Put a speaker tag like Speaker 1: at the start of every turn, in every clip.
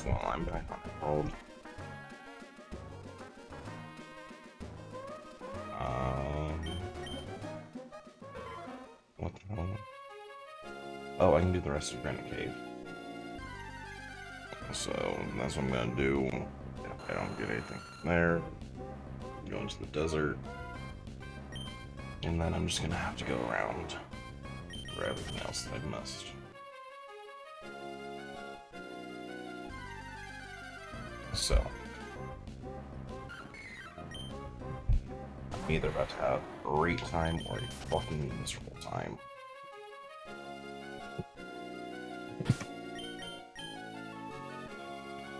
Speaker 1: Well, I'm back on Emerald. Um, what the hell? Oh, I can do the rest of Granite Cave. So that's what I'm gonna do. If I don't get anything from there, go into the desert, and then I'm just gonna have to go around for everything else that I missed. So, I'm either about to have a great time or a fucking miserable time.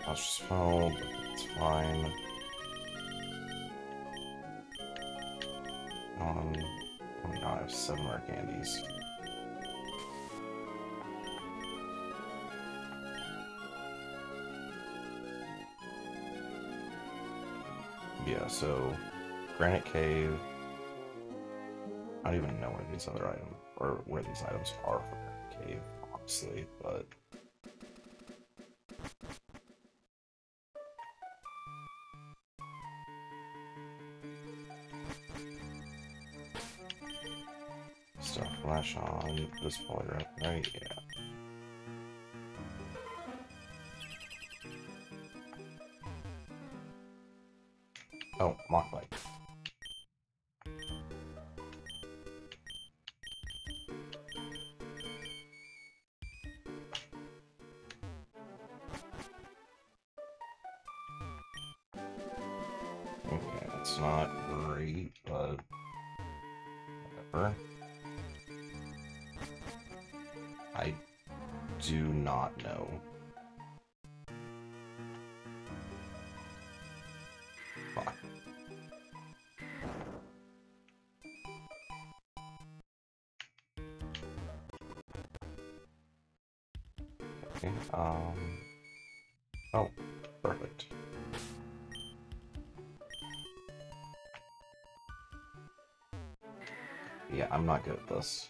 Speaker 1: That's just foul, but it's fine. Um, my god, I have seven rare candies. So Granite Cave. I don't even know where these other items or where these items are for Granite Cave, honestly, but Star flash on this right, right? Yeah. That's not great, but whatever. I do not know. Fuck. Okay, um... I'm not good at this.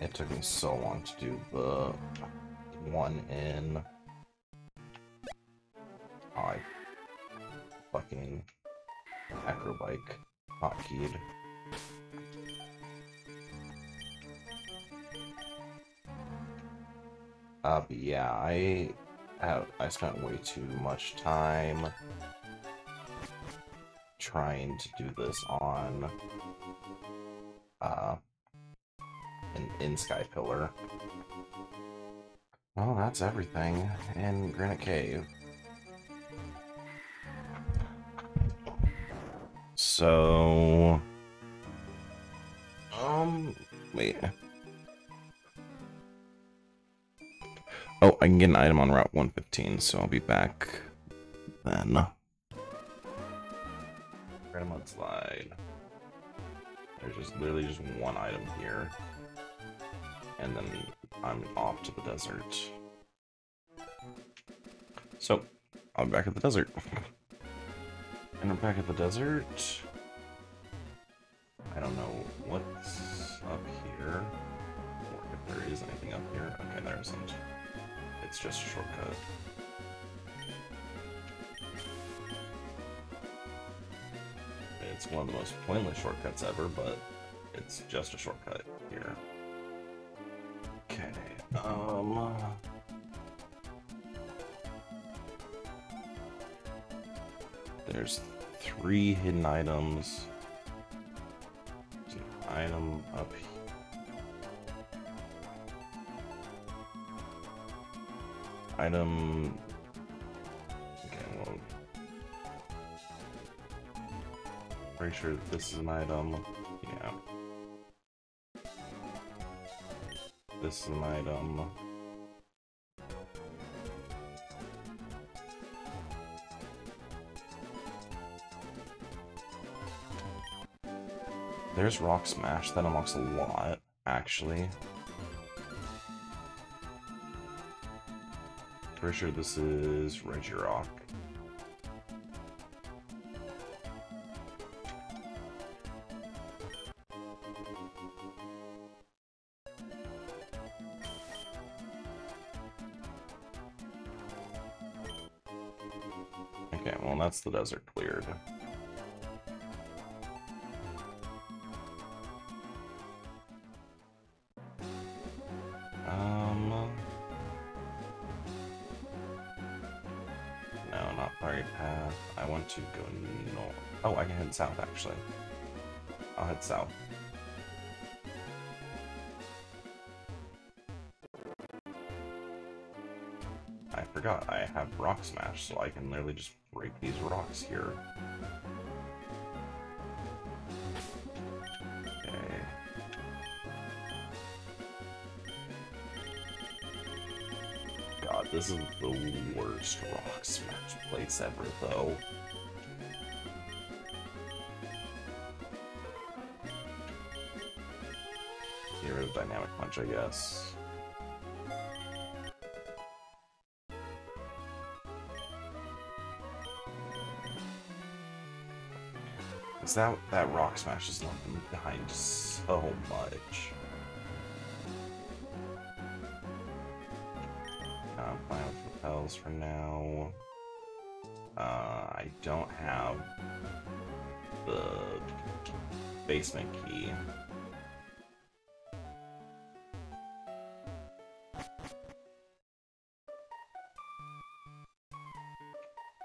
Speaker 1: It took me so long to do the one in. I fucking acrobike hotkeyed. Uh, but yeah, I have I spent way too much time trying to do this on uh an in Sky Pillar. Well, that's everything in Granite Cave. So, um, wait. Oh, I can get an item on Route 115, so I'll be back then. Random mudslide. There's just literally just one item here. And then I'm off to the desert. So, I'm back at the desert. And I'm back at the desert. I don't know what's up here. Or if there is anything up here. Okay, there isn't. It's just a shortcut. It's one of the most pointless shortcuts ever, but it's just a shortcut here. Okay, um... There's three hidden items. There's an item up here. Item... Pretty sure this is an item. Yeah. This is an item. There's Rock Smash, that unlocks a lot, actually. Pretty sure this is Regirock. Desert cleared. Um... No, not Fiery Path. I want to go north. Oh, I can head south, actually. I'll head south. I forgot, I have Rock Smash, so I can literally just break these rocks here. Okay. God, this is the worst Rock Smash place ever, though. Get rid of Dynamic Punch, I guess. Cause that that rock smash is left behind so much. Uh, I'm fine with repels for now. Uh, I don't have the basement key.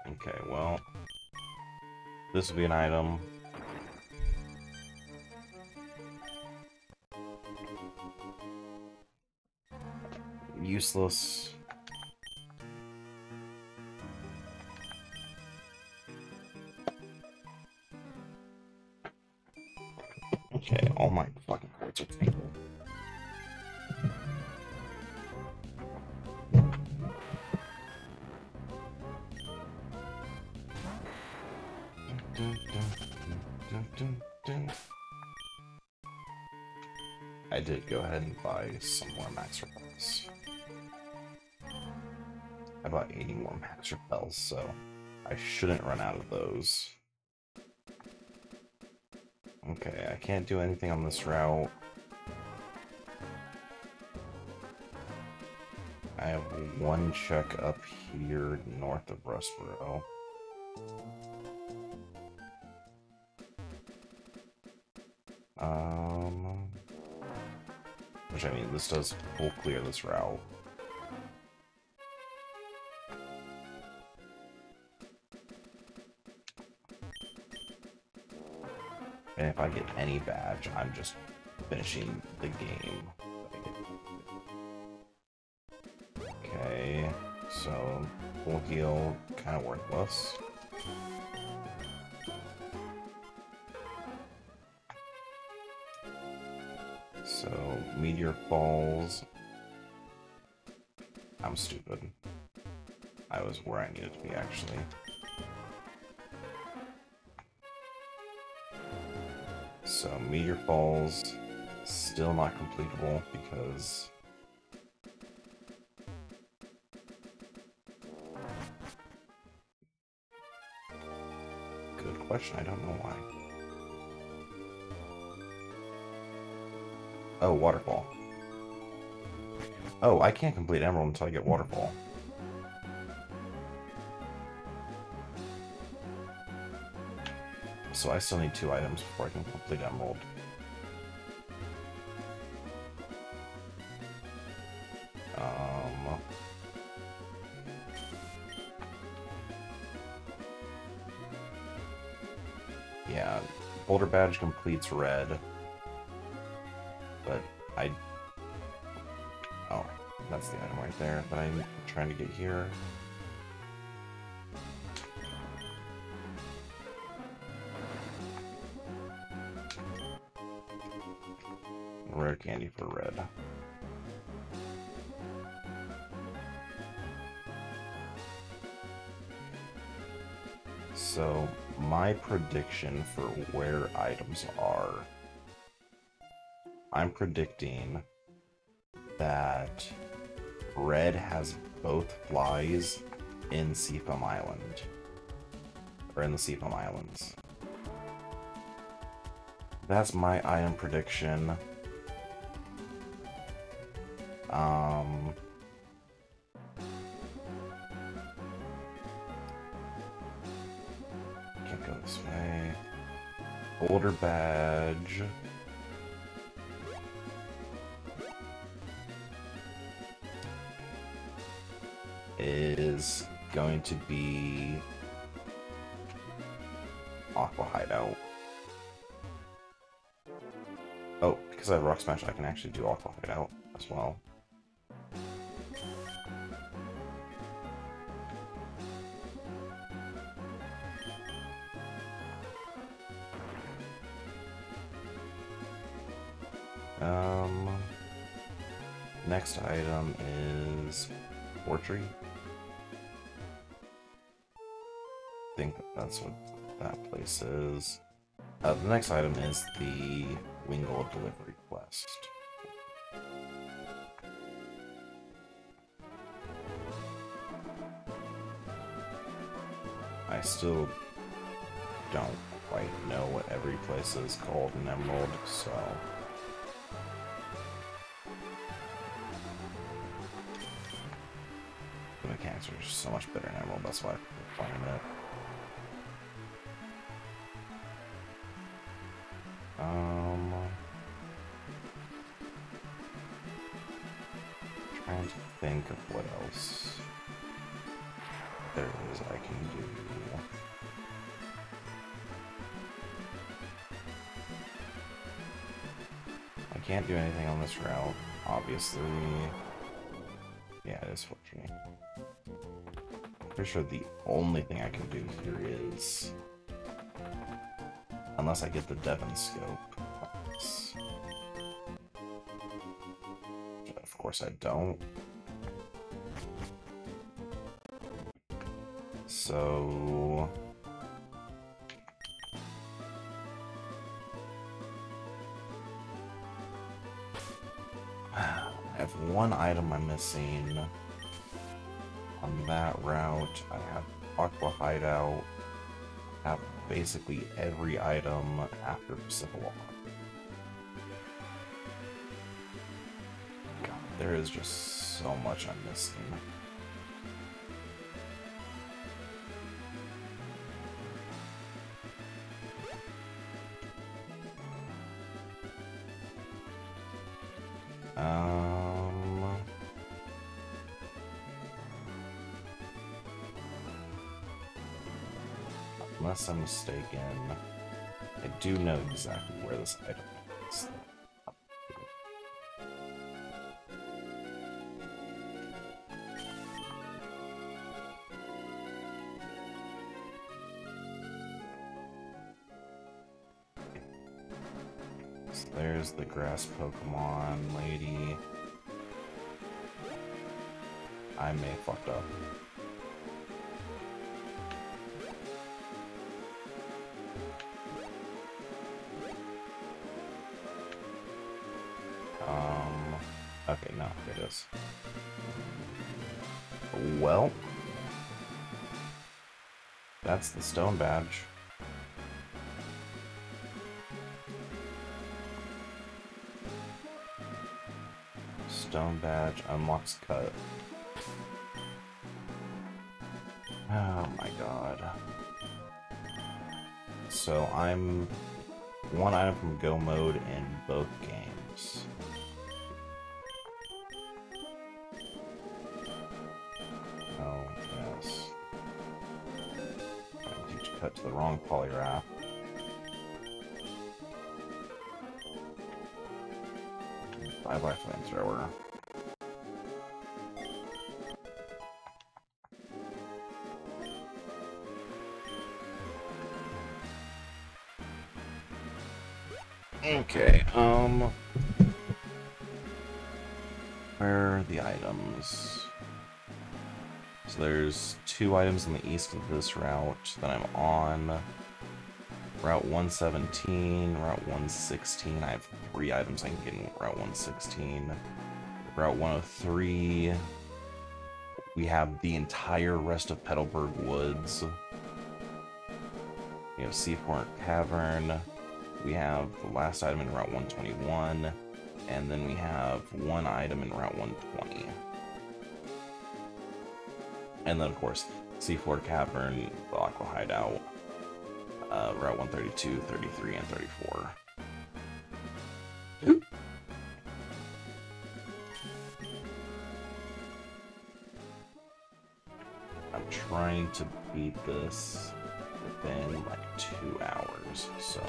Speaker 1: Okay, well, this will be an item. Useless. Okay, all my fucking cards are tangled. I did go ahead and buy some more max repels. I bought 80 more max repels, so I shouldn't run out of those. Okay, I can't do anything on this route. I have one check up here north of Rustboro. Um, which I mean, this does full clear this route. If I get any badge, I'm just finishing the game. Okay, so full heal, kind of worthless. So, meteor falls. I'm stupid. I was where I needed to be, actually. So, meteor falls, still not completable because... Good question, I don't know why. Oh, waterfall. Oh, I can't complete Emerald until I get waterfall. So I still need two items before I can complete Emerald. Um... Yeah, Boulder Badge completes red. But I... Oh, that's the item right there that I'm trying to get here. For red. So, my prediction for where items are I'm predicting that Red has both flies in Seafoam Island. Or in the Seafoam Islands. That's my item prediction. Um, can't go this way. Boulder badge. Is going to be Aqua Hideout. Oh, because I have Rock Smash, I can actually do Aqua Hideout as well. Fortree. I think that's what that place is. Uh, the next item is the Wingull Delivery Quest. I still don't quite know what every place is called in Emerald, so... Mechanics are so much better in Emerald, that's why finding it. Um, trying to think of what else there is I can do. I can't do anything on this route, obviously. Yeah, it is fortunate. Pretty sure the only thing I can do here is Unless I get the Devon scope. Of course I don't. So... one item I'm missing. On that route, I have Aqua Hideout. I have basically every item after Civil God, there is just so much I'm missing. Unless I'm mistaken, I do know exactly where this item is. So there's the grass Pokemon lady. I may have fucked up. Well, that's the stone badge. Stone badge unlocks cut. Oh my god. So I'm one item from go mode in both games. Wrong Poliwrath. Bye-bye flamethrower. Okay, um... Where are the items? So there's two items on the east of this route that I'm on. Route 117, Route 116. I have three items I can get in Route 116. Route 103. We have the entire rest of Petalburg Woods. We have Seafloor Cavern. We have the last item in Route 121. And then we have one item in Route 120. And then, of course, Seafloor Cavern, the Aqua Hideout. uh, Route 132, 33, and 34. I'm trying to beat this within like two hours, so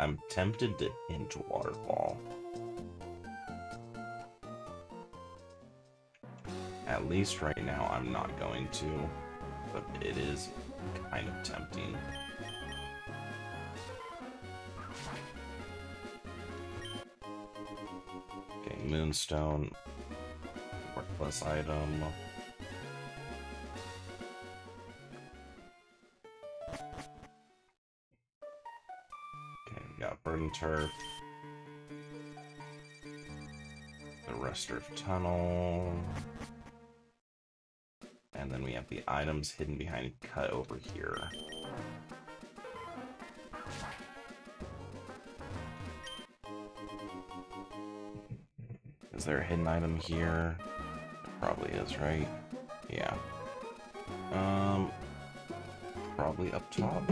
Speaker 1: I'm tempted to hint waterfall. At least right now I'm not going to, but it is kind of tempting. Okay, Moonstone, worthless item. Turf. The Restorative Tunnel. And then we have the items hidden behind cut over here. Is there a hidden item here? Probably is, right? Yeah. Um, probably up top.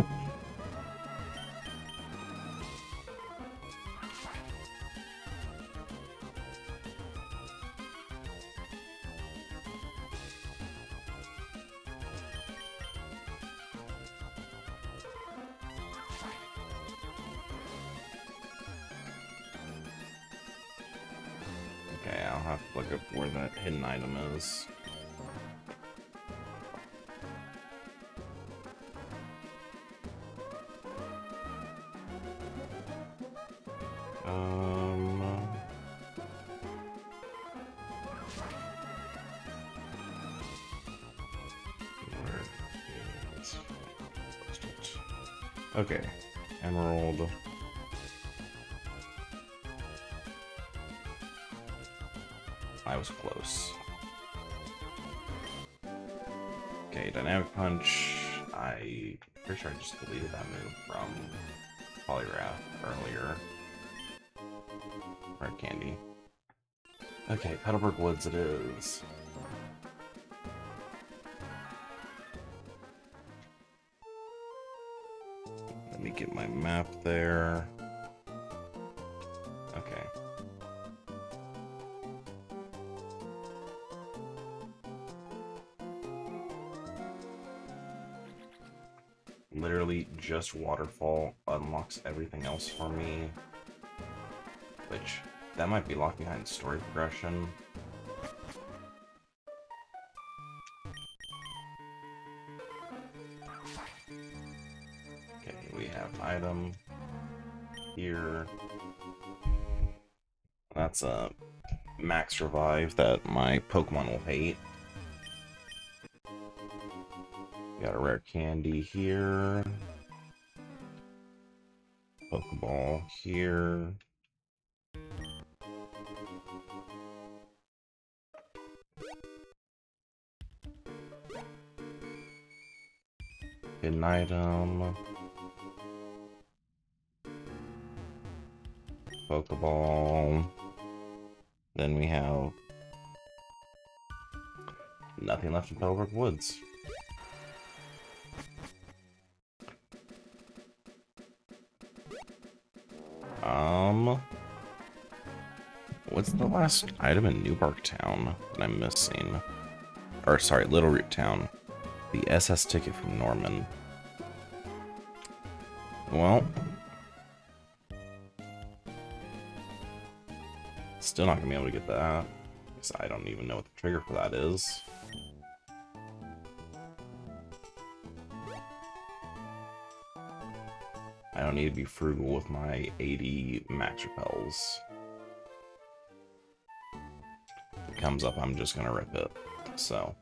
Speaker 1: Okay. Emerald. I was close. Okay, Dynamic Punch. I pretty sure I just deleted that move from Poliwrath earlier. Red Candy. Okay, Petalburg Woods it is. Get my map there. Okay. Literally just waterfall unlocks everything else for me. Which, that might be locked behind story progression. That's a max revive that my Pokemon will hate. Got a rare candy here. Pokeball here. Hidden item. Pokeball. Then we have nothing left in Petalburg Woods. Um, what's the last item in Newbark Town that I'm missing? Or sorry, Littleroot Town. The SS ticket from Norman. Well, Still not gonna be able to get that. Because I don't even know what the trigger for that is. I don't need to be frugal with my 80 max repels. If it comes up, I'm just gonna rip it. So.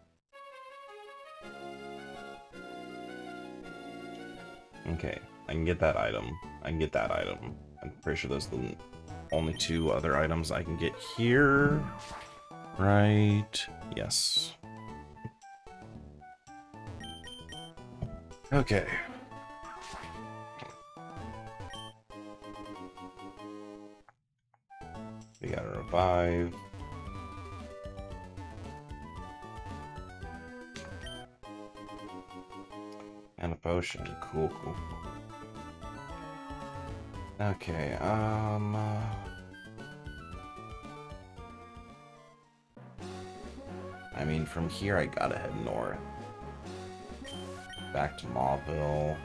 Speaker 1: Okay, I can get that item. I can get that item. I'm pretty sure those the only two other items I can get here. Right. Yes. Okay. We gotta revive. And a potion. Cool, cool. Okay, um... Uh... I mean, from here I gotta head north. Back to Mauville.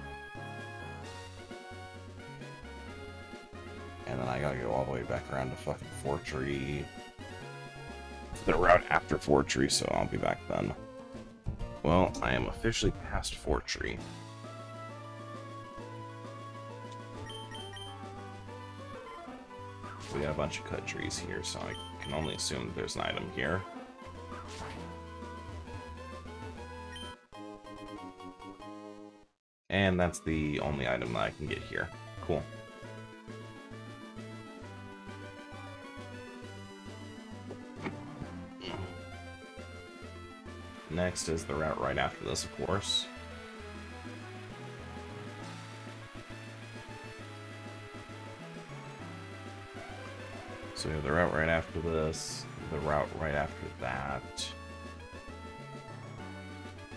Speaker 1: And then I gotta go all the way back around to fucking Fortree. The route after Fortree, so I'll be back then. Well, I am officially past Fortree. We got a bunch of cut trees here, so I can only assume there's an item here. And that's the only item that I can get here. Cool. Next is the route right after this, of course. So we have the route right after this, the route right after that,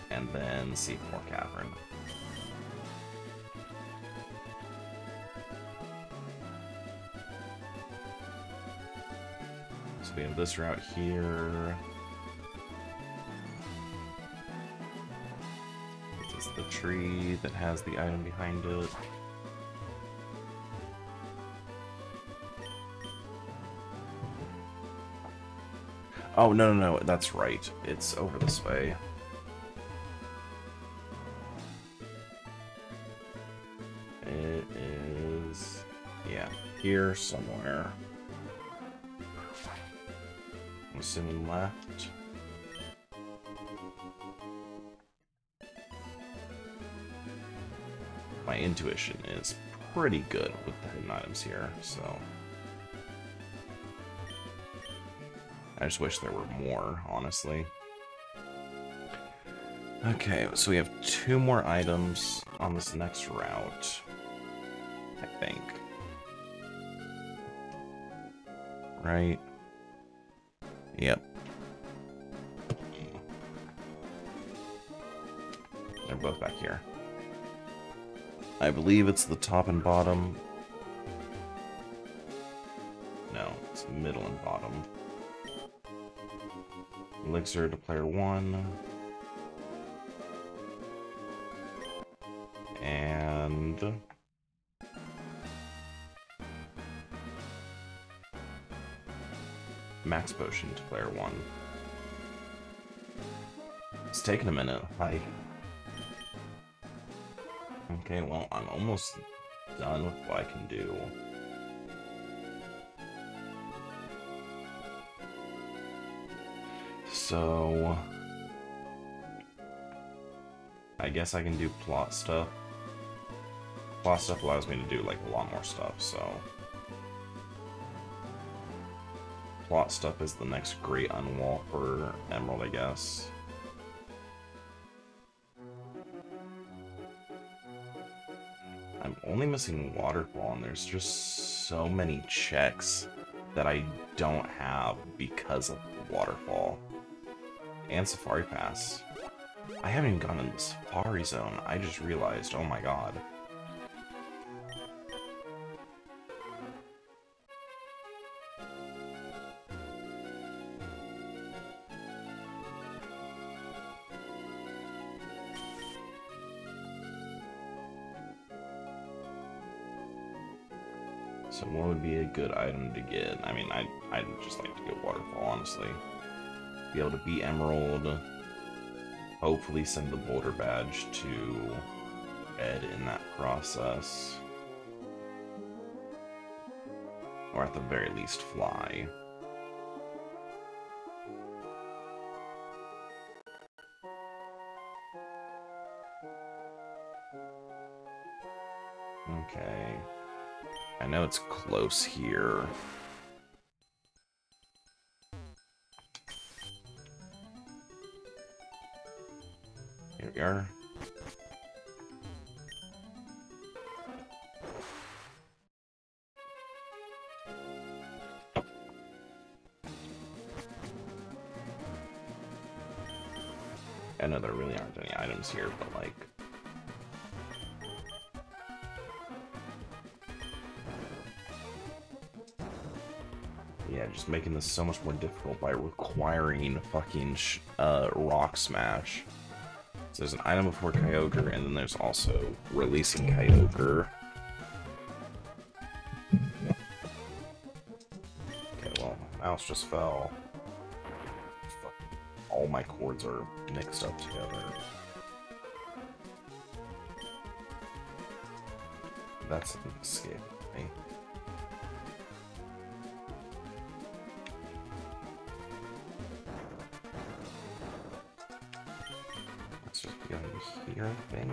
Speaker 1: and then Seafloor Cavern. So we have this route here. This is the tree that has the item behind it. Oh, no, no, no, that's right. It's over this way. It is... yeah, here somewhere. I'm assuming left. My intuition is pretty good with the hidden items here, so... I just wish there were more, honestly. Okay, so we have two more items on this next route. I think. Right? Yep. They're both back here. I believe it's the top and bottom. No, it's middle and bottom. Elixir to player one. And... Max Potion to player one. It's taking a minute. Hi. Okay, well, I'm almost done with what I can do. So... I guess I can do plot stuff. Plot stuff allows me to do, like, a lot more stuff, so... Plot stuff is the next great unwall for Emerald, I guess. I'm only missing Waterfall, and there's just so many checks that I don't have because of Waterfall. And Safari Pass. I haven't even gone in the Safari Zone. I just realized, oh my god. So what would be a good item to get? I mean, I, I'd just like to get Waterfall, honestly. Be able to beat Emerald. Hopefully send the Boulder Badge to Ed in that process. Or at the very least, fly. Okay. I know it's close here. I know there really aren't any items here, but like... Yeah, just making this so much more difficult by requiring fucking uh, rock smash. So there's an item before Kyogre, and then there's also releasing Kyogre. Okay, well, mouse just fell. All my cords are mixed up together. That's an escape me. here, I think.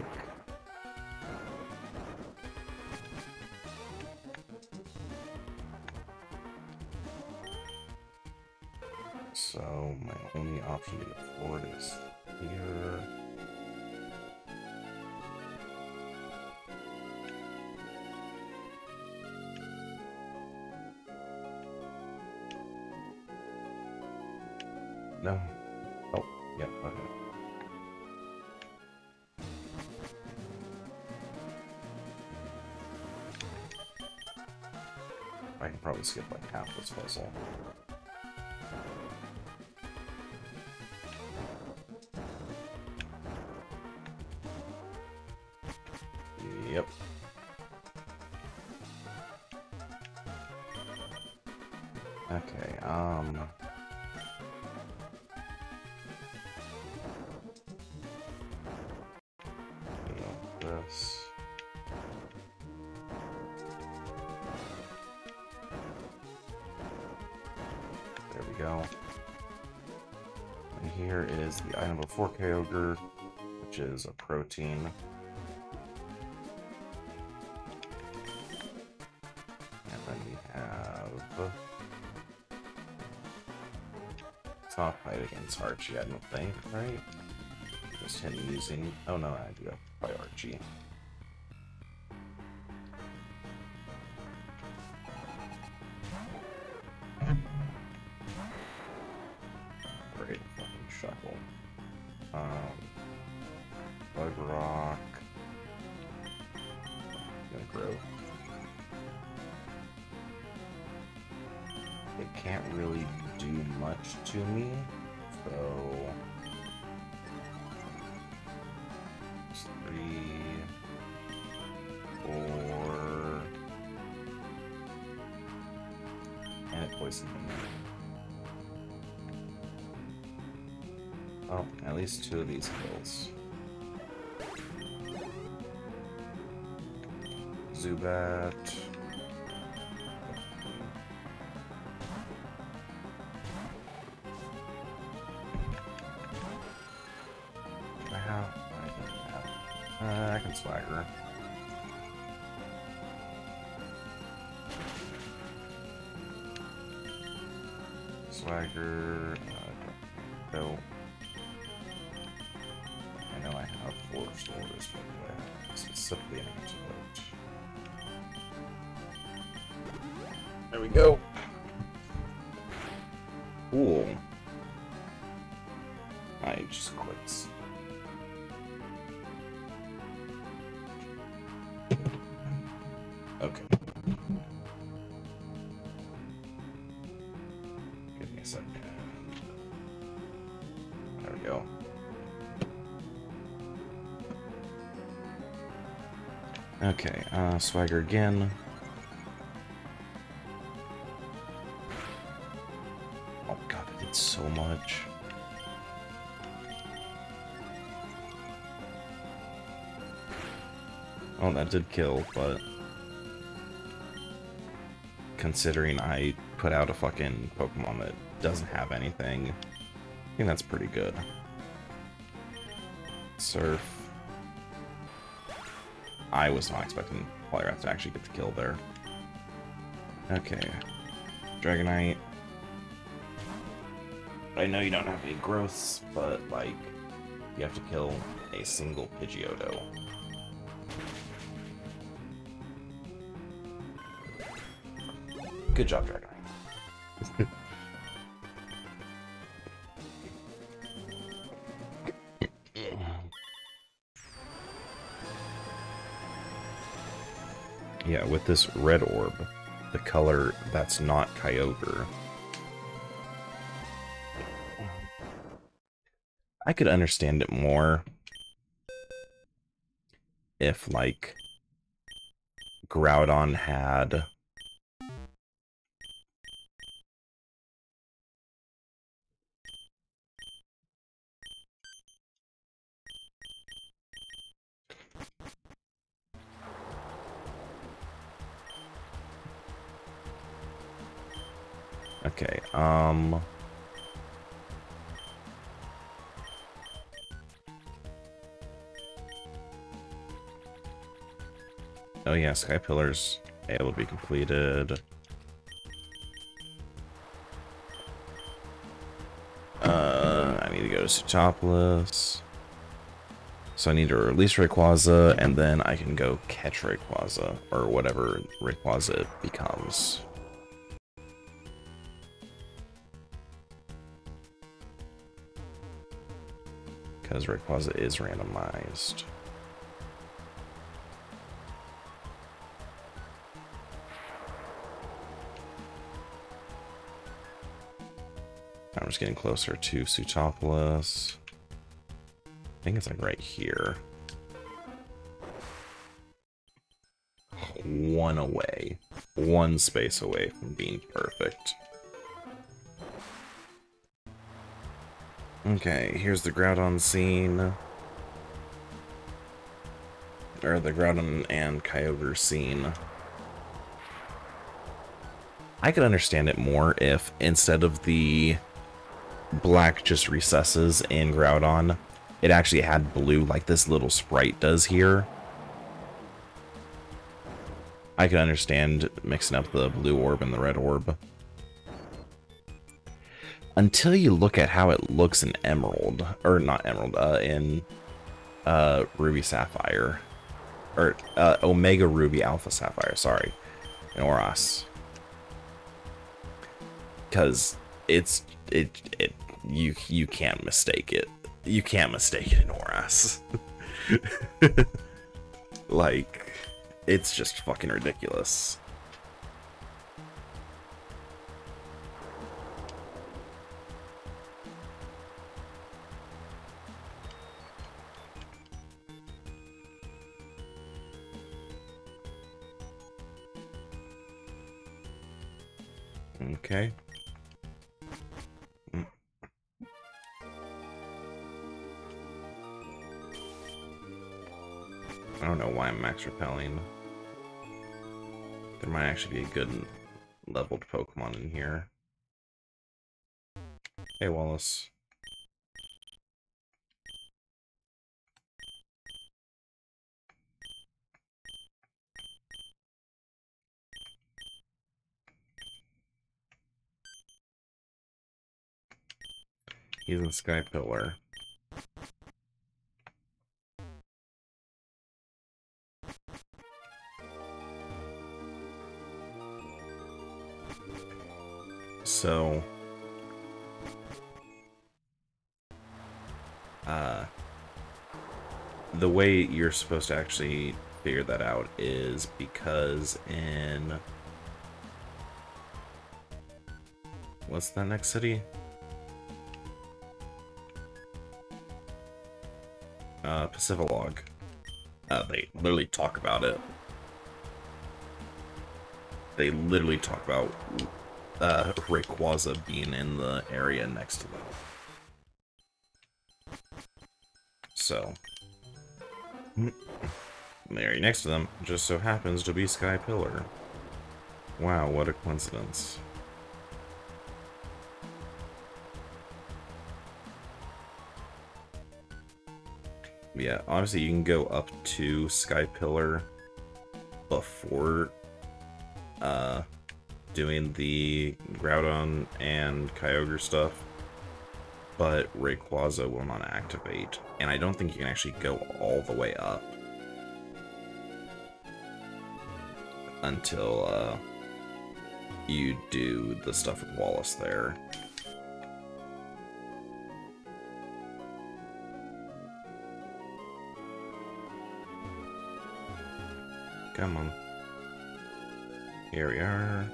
Speaker 1: So my only option to get is here. No. Skip like half this puzzle. 4K Ogre, which is a protein. And then we have... Top fight against Archie, I don't think, right? Just him using... Oh no, I do have to play Archie. Um, to grow. It can't really do much to me, so least two of these kills. Zubat. I uh, can swagger. Swagger, we go. Cool. I just quits. Okay. Give me a second. There we go. Okay, uh, swagger again. Oh, that did kill, but considering I put out a fucking Pokemon that doesn't have anything. I think that's pretty good. Surf. I was not expecting Poliwrath to actually get the kill there. Okay. Dragonite. I know you don't have any growths, but, like, you have to kill a single Pidgeotto. Good job, Dragonite. yeah, with this red orb, the color that's not Kyogre. I could understand it more if, like, Groudon had Sky Pillars able to be completed. Uh, I need to go to Sootopolis. So I need to release Rayquaza, and then I can go catch Rayquaza, or whatever Rayquaza becomes. Because Rayquaza is randomized. Just getting closer to Sootopolis. I think it's like right here. One away. One space away from being perfect. Okay, here's the Groudon scene. Or the Groudon and Kyogre scene. I could understand it more if instead of the black just recesses in Groudon, it actually had blue like this little sprite does here. I can understand mixing up the blue orb and the red orb. Until you look at how it looks in Emerald, or not Emerald, uh, in uh, Ruby Sapphire. Or uh, Omega Ruby Alpha Sapphire, sorry. In ORAS. Because it's, it, it you you can't mistake it. You can't mistake it in ORAS. like, it's just fucking ridiculous. Okay. Max repelling. There might actually be a good leveled Pokemon in here. Hey, Wallace. He's in Sky Pillar. So, uh, the way you're supposed to actually figure that out is because in what's that next city? Uh, Pacifidlog. Uh, they literally talk about it. They literally talk about uh, Rayquaza being in the area next to them. So, the area next to them just so happens to be Sky Pillar. Wow, what a coincidence. Yeah, obviously you can go up to Sky Pillar before uh, doing the Groudon and Kyogre stuff, but Rayquaza will not activate, and I don't think you can actually go all the way up until uh, you do the stuff with Wallace there. Come on. Here we are.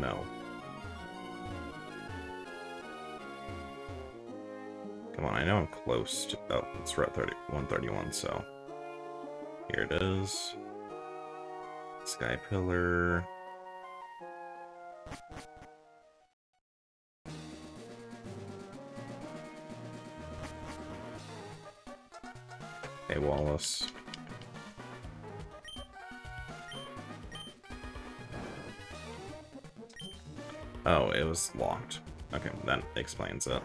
Speaker 1: No. Come on, I know I'm close to... Oh, it's Route 30, 131, so... Here it is. Sky Pillar. Hey, Wallace. Oh, it was locked. Okay, that explains it.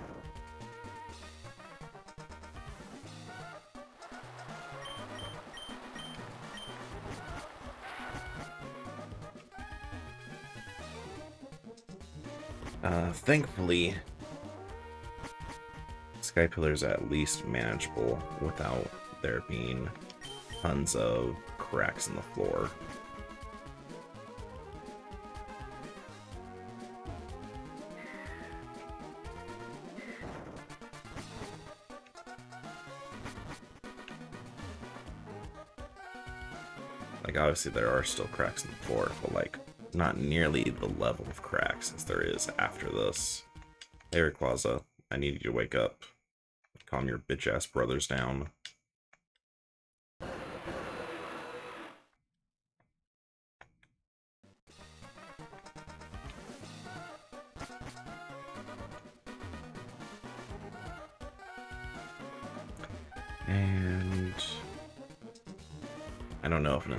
Speaker 1: Uh, thankfully, Sky Pillar's at least manageable without there being tons of cracks in the floor. Like, obviously there are still cracks in the floor, but like, not nearly the level of cracks as there is after this. Hey, Rayquaza, I need you to wake up. Calm your bitch-ass brothers down.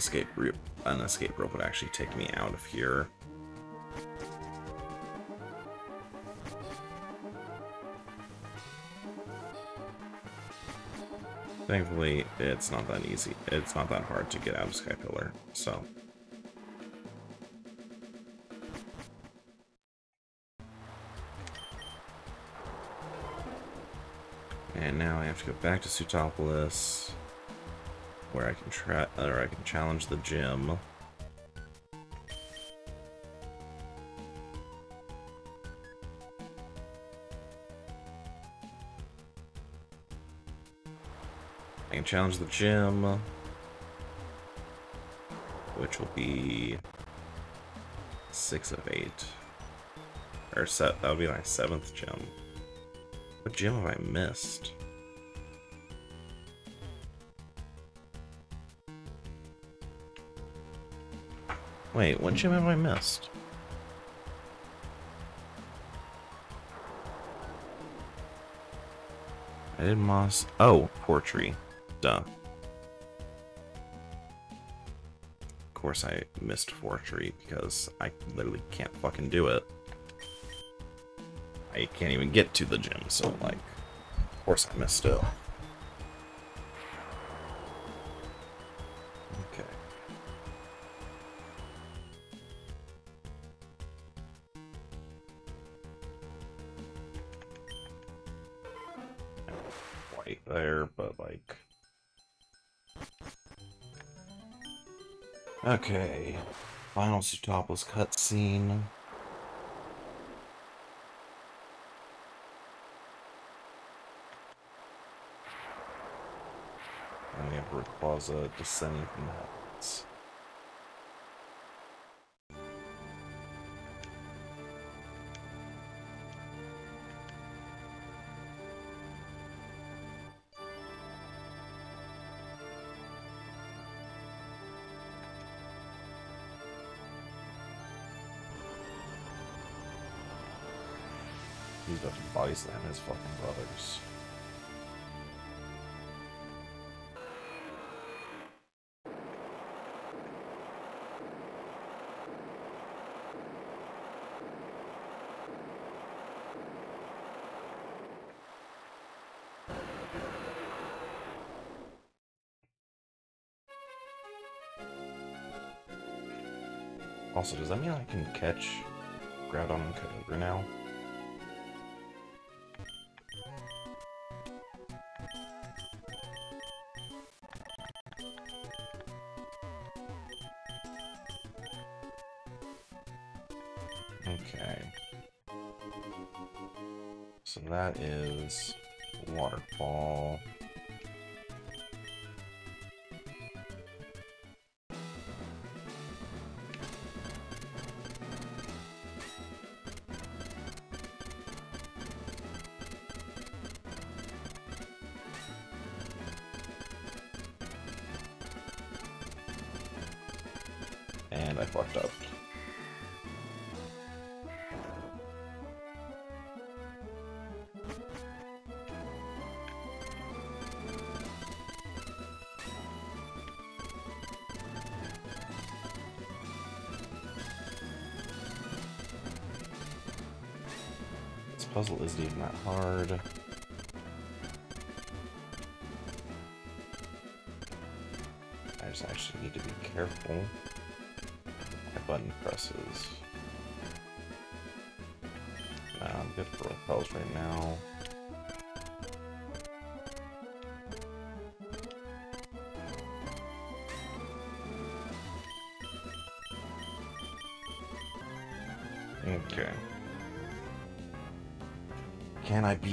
Speaker 1: Escape an escape rope would actually take me out of here. Thankfully, it's not that easy. It's not that hard to get out of Sky Pillar, so. And now I have to go back to Sootopolis, where I can try, or I can challenge the gym. I can challenge the gym, which will be six of eight. Or set, that would be my seventh gym. What gym have I missed? Wait, what gym have I missed? I did Moss. Oh, Fortree. Duh. Of course I missed Fortree because I literally can't fucking do it. I can't even get to the gym, so like, of course I missed it. Final Sootopolis cutscene. And we have Rayquaza descending from the heavens. To body his fucking brothers. Also, does that mean I can catch Groudon and Kyogre now? That is waterfall. Puzzle isn't even that hard. I just actually need to be careful. My button presses. Nah, I'm good for repels right now.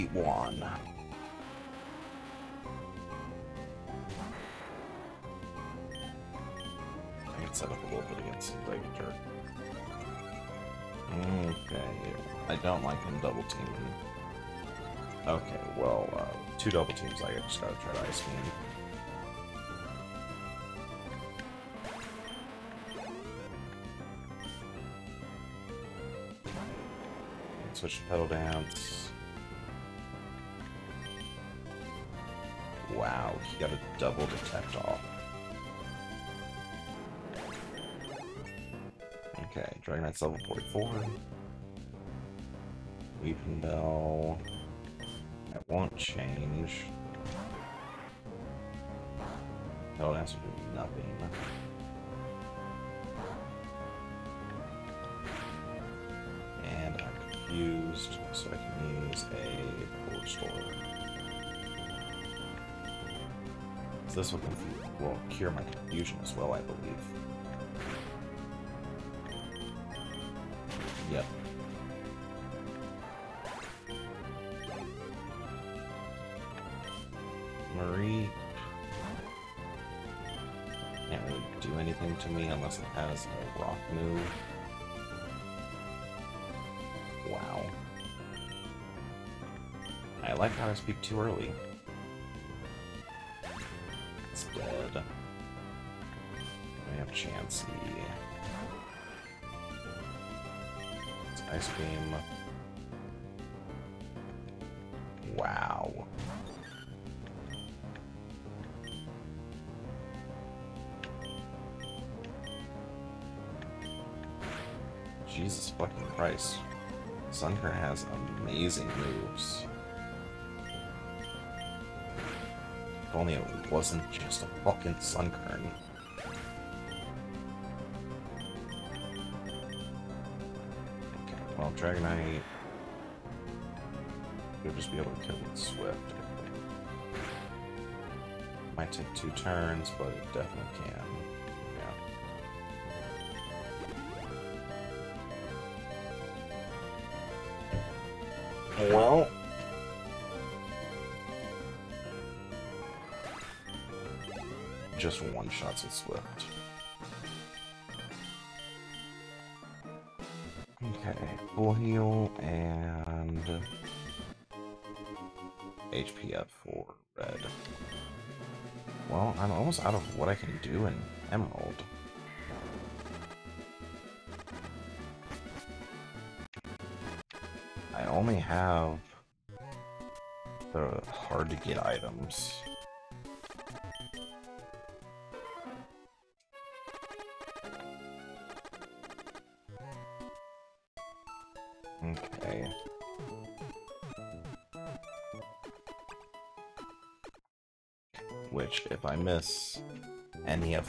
Speaker 1: Can I? Can set up a little bit against Exeggutor. Okay, I don't like him double teaming. Okay, well, uh, two double teams, I just gotta try to ice beam. Switch to Petal Dance. He got a double detect off. Okay, Dragonite's level 44. Weepinbell. That won't change. Dance will do nothing. And I'm confused, so I can use a full restore. This will, will cure my confusion as well, I believe. Yep. Marie can't really do anything to me unless it has a rock move. Wow. I like how I speak too early. Chansey. It's Ice Beam. Wow. Jesus fucking Christ. Sunkern has amazing moves. If only it wasn't just a fucking Sunkern. Dragonite could just be able to kill with Swift. Might take two turns, but it definitely can. Yeah. Well. Just one shots with Swift. Full heal and HP up for red. Well, I'm almost out of what I can do in Emerald. I only have the hard to get items.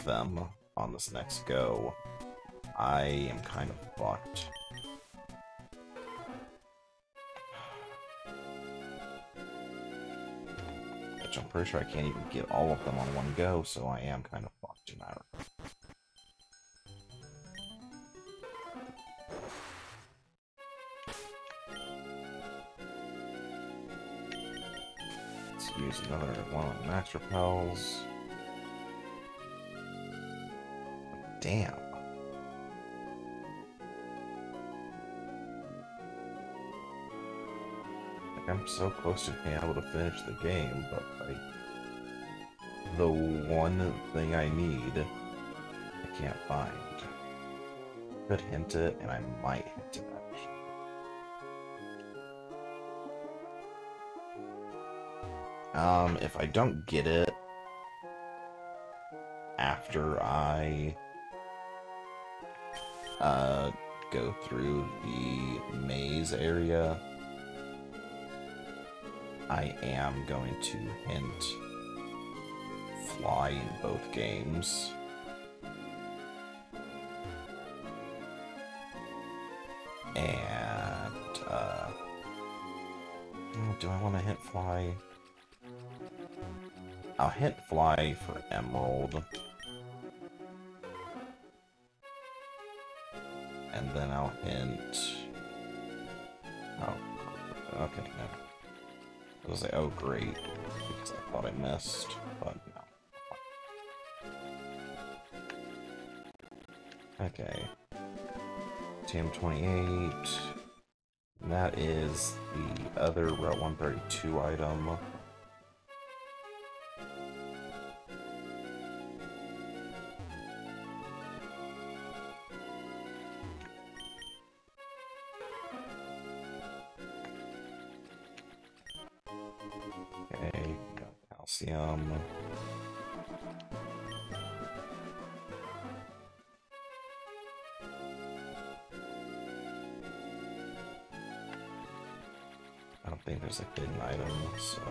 Speaker 1: Them on this next go, I am kind of fucked. Which I'm pretty sure I can't even get all of them on one go, so I am kind of fucked that. Let's use another one on Max Repels. Damn. I'm so close to being able to finish the game, but like the one thing I need, I can't find. could hint it, and I might hint it. Um, if I don't get it after I uh, go through the maze area, I am going to hint fly in both games. And, uh, do I want to hint fly? I'll hint fly for Emerald. And. Oh, okay, no. I was like, oh great, because I thought I missed, but no. Okay. TM28. That is the other Route 132 item. Okay, got calcium. I don't think there's a hidden item, so...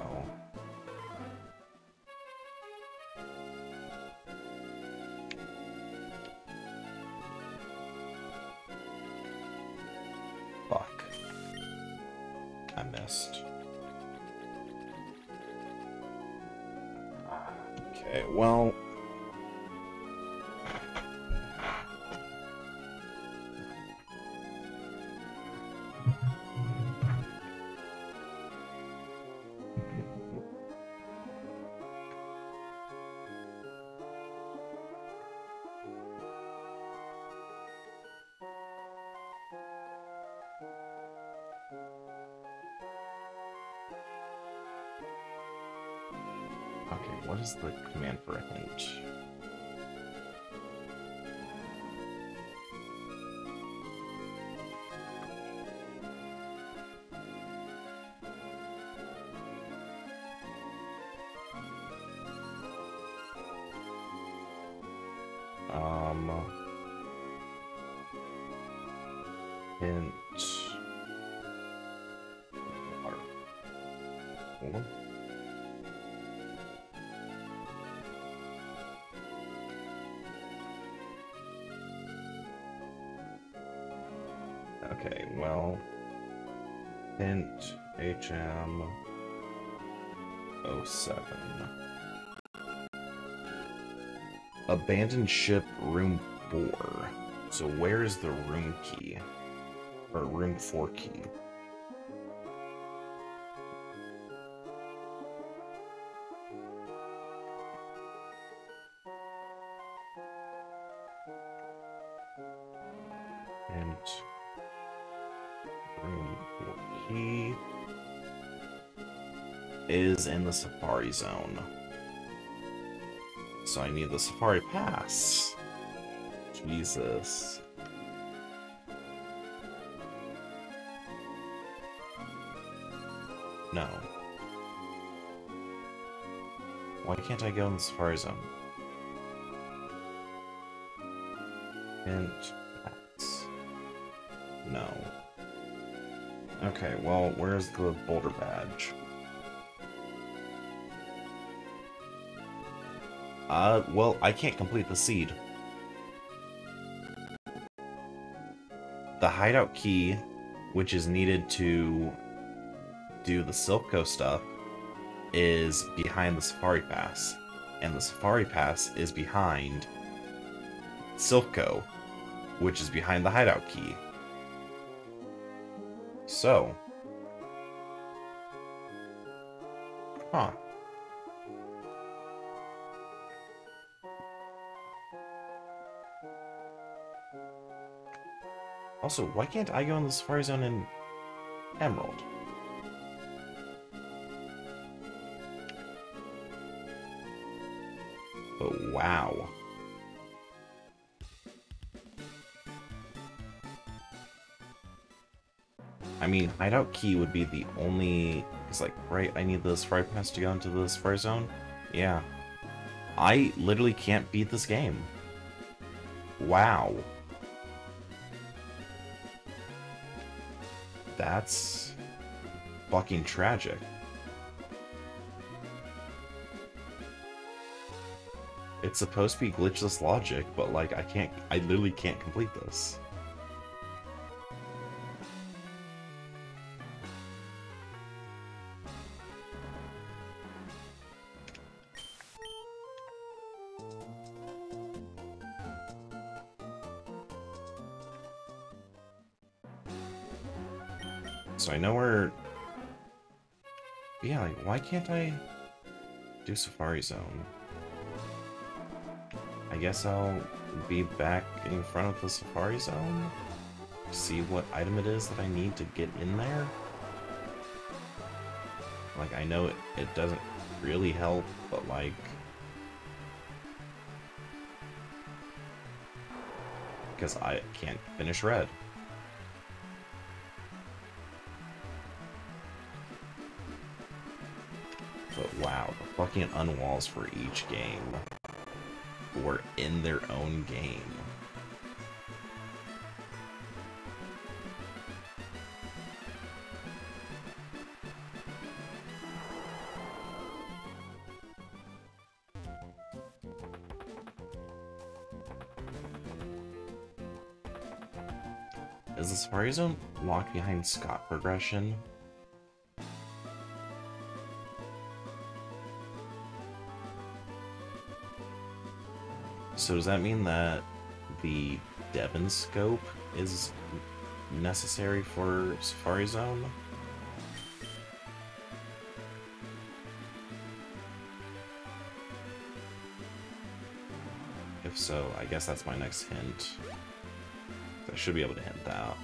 Speaker 1: is the command for a hint? Um. Hold on. Okay, well, int HM 07. Abandoned ship room 4. So where is the room key? Or room 4 key? The Safari Zone. So I need the Safari Pass. Jesus. No. Why can't I go in the Safari Zone? Hint pass. No. Okay, well, where's the boulder badge? Uh, well, I can't complete the seed. The hideout key, which is needed to do the Silph Co stuff, is behind the Safari Pass. And the Safari Pass is behind Silph Co, which is behind the hideout key. So. Also, why can't I go in the Safari Zone in Emerald? But oh, wow. I mean, hideout key would be the only... It's like, right, I need this fry pass to go into this fry zone? Yeah. I literally can't beat this game. Wow. That's fucking tragic. It's supposed to be glitchless logic, but like I can't I literally can't complete this. Can't I do Safari Zone? I guess I'll be back in front of the Safari Zone? See what item it is that I need to get in there? Like, I know it, it doesn't really help, but like... Because I can't finish red. The unwalls for each game were in their own game. Is the Safari Zone locked behind Scott progression? So does that mean that the Devon scope is necessary for Safari Zone? If so, I guess that's my next hint. I should be able to hint that. Ow,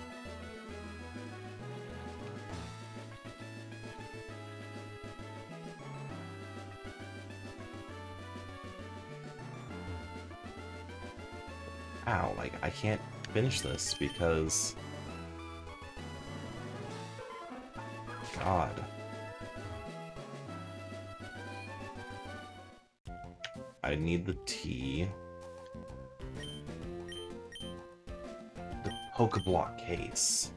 Speaker 1: can't finish this because... God. I need the tea. The Pokeblock case.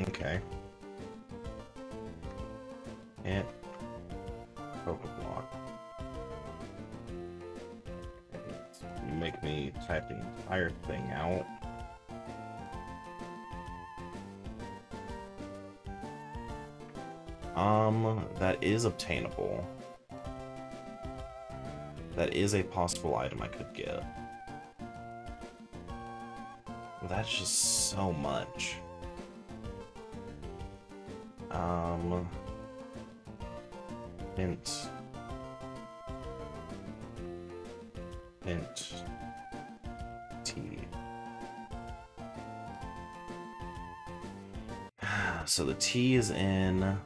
Speaker 1: Okay. Um, that is obtainable. That is a possible item I could get. That's just so much. Um... Hint. Hint. T. So the T is in...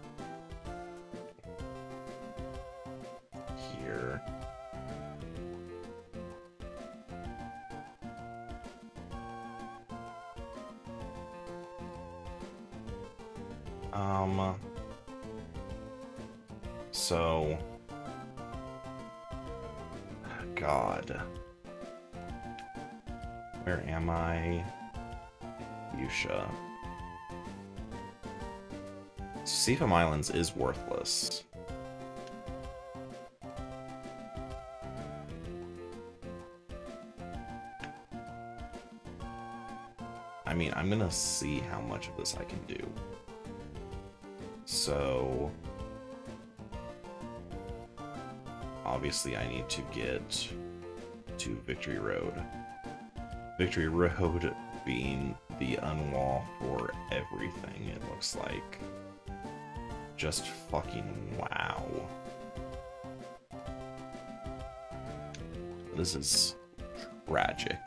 Speaker 1: Is worthless. I mean, I'm gonna see how much of this I can do. So... Obviously, I need to get to Victory Road. Victory Road being the unwall for everything, it looks like. Just fucking wow. This is tragic.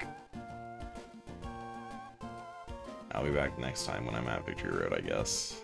Speaker 1: I'll be back next time when I'm at Victory Road, I guess.